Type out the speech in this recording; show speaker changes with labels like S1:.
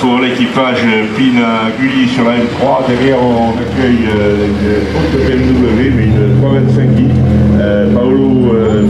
S1: pour l'équipage Pina Gulli sur la M3. Derrière, on accueille euh, une haute BMW, mais une 325i. Euh, Paolo. Euh,